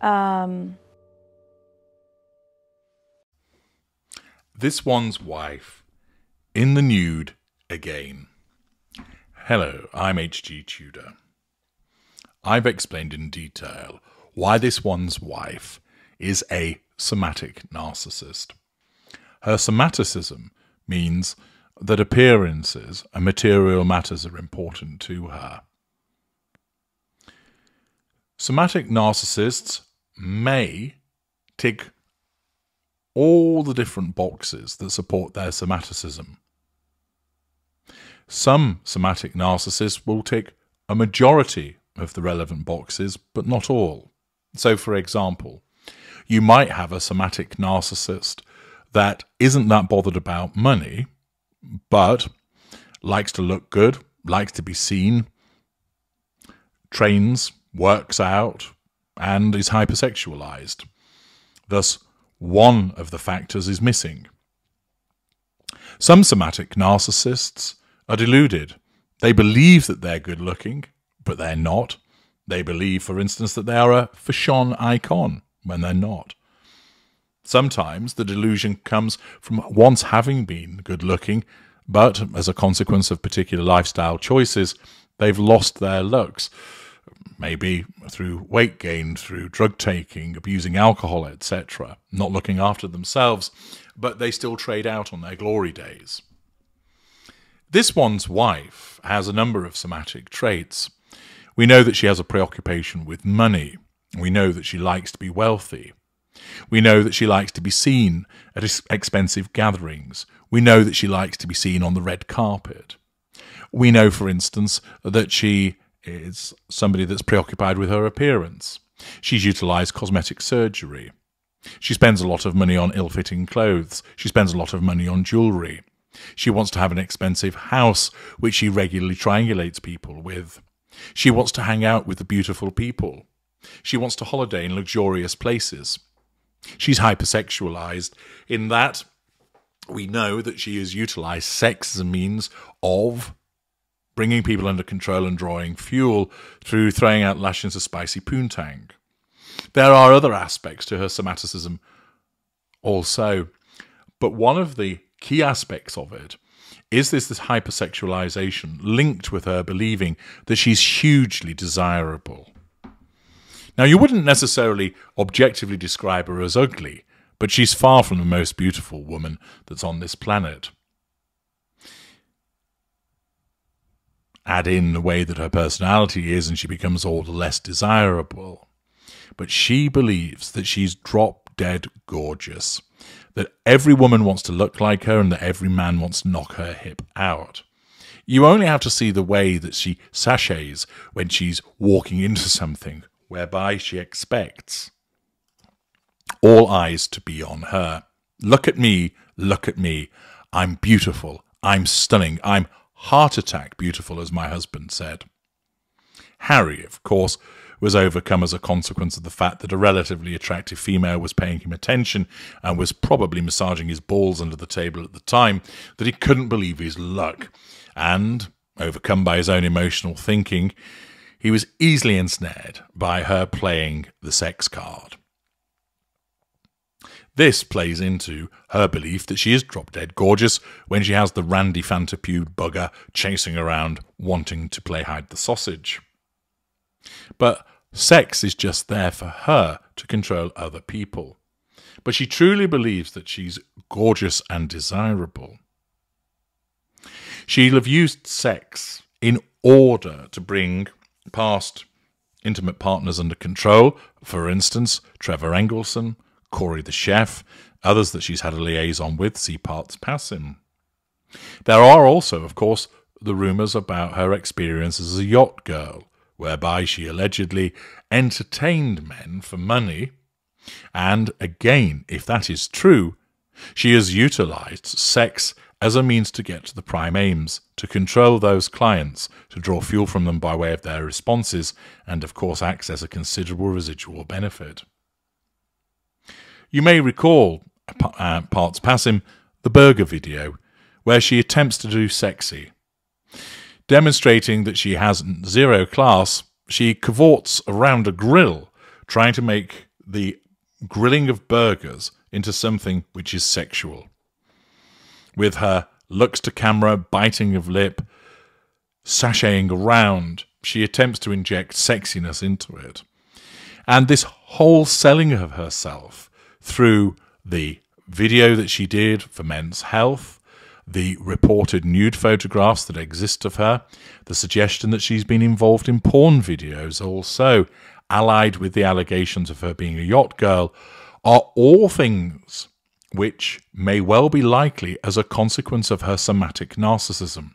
Um, This one's wife. In the nude again. Hello, I'm H.G. Tudor. I've explained in detail why this one's wife is a somatic narcissist. Her somaticism means that appearances and material matters are important to her. Somatic narcissists may tick all the different boxes that support their somaticism. Some somatic narcissists will tick a majority of the relevant boxes, but not all. So, for example, you might have a somatic narcissist that isn't that bothered about money, but likes to look good, likes to be seen, trains, works out, and is hypersexualized. Thus, one of the factors is missing. Some somatic narcissists are deluded. They believe that they're good looking, but they're not. They believe, for instance, that they are a fashion icon when they're not. Sometimes the delusion comes from once having been good looking, but as a consequence of particular lifestyle choices, they've lost their looks maybe through weight gain, through drug taking, abusing alcohol, etc., not looking after themselves, but they still trade out on their glory days. This one's wife has a number of somatic traits. We know that she has a preoccupation with money. We know that she likes to be wealthy. We know that she likes to be seen at expensive gatherings. We know that she likes to be seen on the red carpet. We know, for instance, that she is somebody that's preoccupied with her appearance. She's utilized cosmetic surgery. She spends a lot of money on ill fitting clothes. She spends a lot of money on jewelry. She wants to have an expensive house, which she regularly triangulates people with. She wants to hang out with the beautiful people. She wants to holiday in luxurious places. She's hypersexualized in that we know that she has utilized sex as a means of bringing people under control and drawing fuel through throwing out lashings of spicy poontang. There are other aspects to her somaticism also, but one of the key aspects of it is this, this hypersexualization linked with her believing that she's hugely desirable. Now, you wouldn't necessarily objectively describe her as ugly, but she's far from the most beautiful woman that's on this planet. Add in the way that her personality is and she becomes all the less desirable. But she believes that she's drop dead gorgeous, that every woman wants to look like her and that every man wants to knock her hip out. You only have to see the way that she sachets when she's walking into something, whereby she expects all eyes to be on her. Look at me, look at me. I'm beautiful. I'm stunning. I'm heart attack beautiful, as my husband said. Harry, of course, was overcome as a consequence of the fact that a relatively attractive female was paying him attention and was probably massaging his balls under the table at the time, that he couldn't believe his luck. And, overcome by his own emotional thinking, he was easily ensnared by her playing the sex card. This plays into her belief that she is drop dead gorgeous when she has the randy fantapewed bugger chasing around wanting to play hide the sausage. But sex is just there for her to control other people. But she truly believes that she's gorgeous and desirable. She'll have used sex in order to bring past intimate partners under control, for instance, Trevor Engelson, Corey the chef, others that she's had a liaison with, see parts passim. There are also, of course, the rumours about her experience as a yacht girl, whereby she allegedly entertained men for money. And again, if that is true, she has utilised sex as a means to get to the prime aims, to control those clients, to draw fuel from them by way of their responses, and of course access a considerable residual benefit. You may recall, uh, parts Passim, the burger video, where she attempts to do sexy. Demonstrating that she has zero class, she cavorts around a grill, trying to make the grilling of burgers into something which is sexual. With her looks to camera, biting of lip, sashaying around, she attempts to inject sexiness into it. And this whole selling of herself through the video that she did for Men's Health, the reported nude photographs that exist of her, the suggestion that she's been involved in porn videos also, allied with the allegations of her being a yacht girl, are all things which may well be likely as a consequence of her somatic narcissism.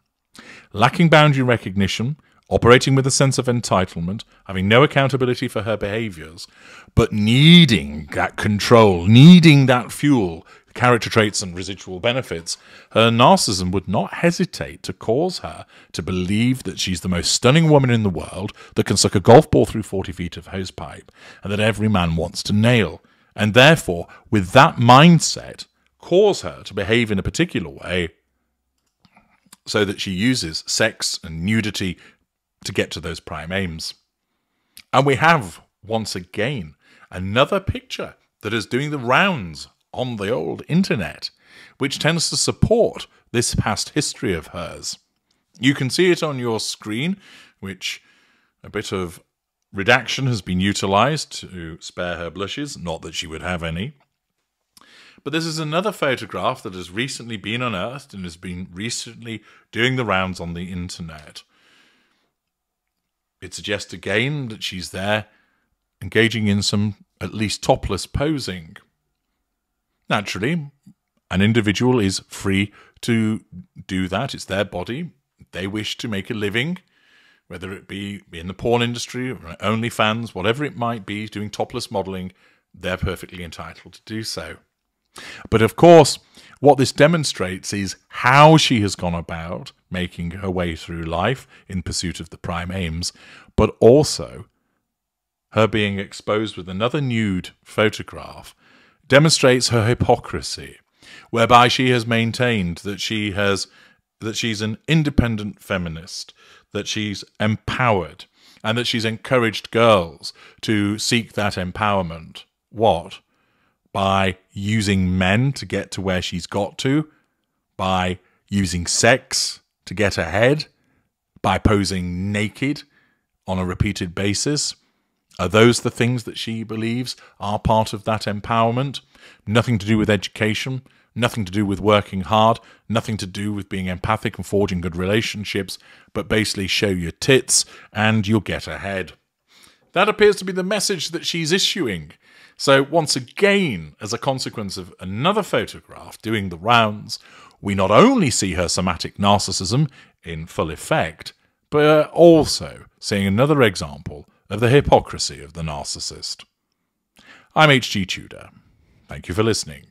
Lacking boundary recognition, operating with a sense of entitlement, having no accountability for her behaviors, but needing that control, needing that fuel, character traits and residual benefits, her narcissism would not hesitate to cause her to believe that she's the most stunning woman in the world, that can suck a golf ball through 40 feet of hosepipe, and that every man wants to nail. And therefore, with that mindset, cause her to behave in a particular way so that she uses sex and nudity to get to those prime aims. And we have, once again, another picture that is doing the rounds on the old internet, which tends to support this past history of hers. You can see it on your screen, which a bit of redaction has been utilized to spare her blushes, not that she would have any. But this is another photograph that has recently been unearthed and has been recently doing the rounds on the internet. It suggests again that she's there engaging in some at least topless posing. Naturally, an individual is free to do that. It's their body. They wish to make a living, whether it be in the porn industry or OnlyFans, whatever it might be, doing topless modeling, they're perfectly entitled to do so. But of course, what this demonstrates is how she has gone about making her way through life in pursuit of the prime aims, but also her being exposed with another nude photograph demonstrates her hypocrisy, whereby she has maintained that she has that she's an independent feminist, that she's empowered, and that she's encouraged girls to seek that empowerment. What? By using men to get to where she's got to, by using sex to get ahead, by posing naked on a repeated basis. Are those the things that she believes are part of that empowerment? Nothing to do with education, nothing to do with working hard, nothing to do with being empathic and forging good relationships, but basically show your tits and you'll get ahead. That appears to be the message that she's issuing. So, once again, as a consequence of another photograph doing the rounds, we not only see her somatic narcissism in full effect, but uh, also seeing another example of the hypocrisy of the narcissist. I'm H.G. Tudor. Thank you for listening.